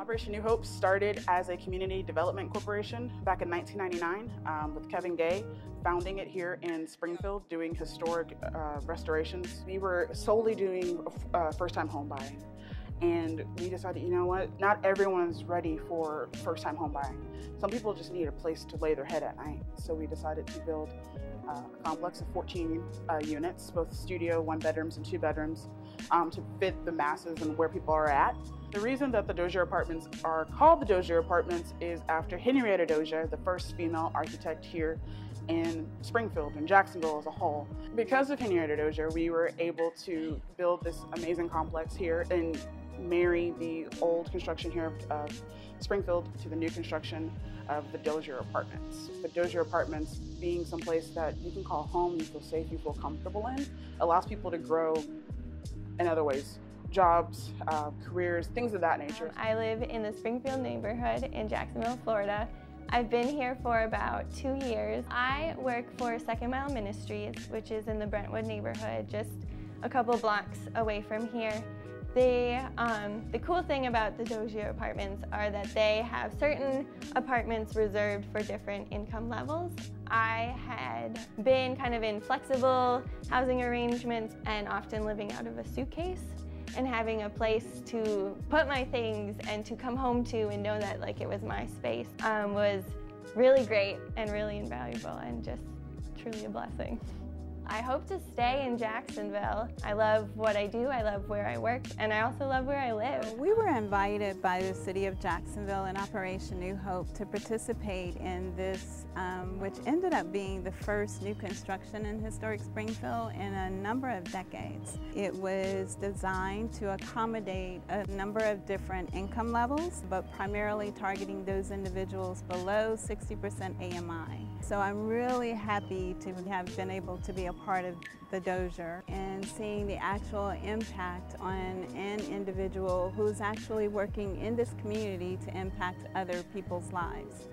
Operation New Hope started as a community development corporation back in 1999 um, with Kevin Gay founding it here in Springfield doing historic uh, restorations. We were solely doing uh, first-time home buying and we decided, you know what, not everyone's ready for first-time home buying. Some people just need a place to lay their head at night. So we decided to build a complex of 14 uh, units, both studio, one bedrooms and two bedrooms, um, to fit the masses and where people are at. The reason that the Dozier Apartments are called the Dozier Apartments is after Henrietta Dozier, the first female architect here in Springfield and Jacksonville as a whole. Because of Henrietta Dozier, we were able to build this amazing complex here and marry the old construction here of Springfield to the new construction of the Dozier Apartments. The Dozier Apartments being someplace that you can call home, you feel safe, you feel comfortable in, allows people to grow in other ways jobs, uh, careers, things of that nature. I live in the Springfield neighborhood in Jacksonville, Florida. I've been here for about two years. I work for Second Mile Ministries, which is in the Brentwood neighborhood, just a couple blocks away from here. The, um, the cool thing about the Dozier apartments are that they have certain apartments reserved for different income levels. I had been kind of in flexible housing arrangements and often living out of a suitcase and having a place to put my things and to come home to and know that like it was my space um, was really great and really invaluable and just truly a blessing. I hope to stay in Jacksonville. I love what I do, I love where I work, and I also love where I live. We were invited by the City of Jacksonville and Operation New Hope to participate in this, um, which ended up being the first new construction in historic Springfield in a number of decades. It was designed to accommodate a number of different income levels, but primarily targeting those individuals below 60% AMI. So I'm really happy to have been able to be a part of the Dozier and seeing the actual impact on an individual who's actually working in this community to impact other people's lives.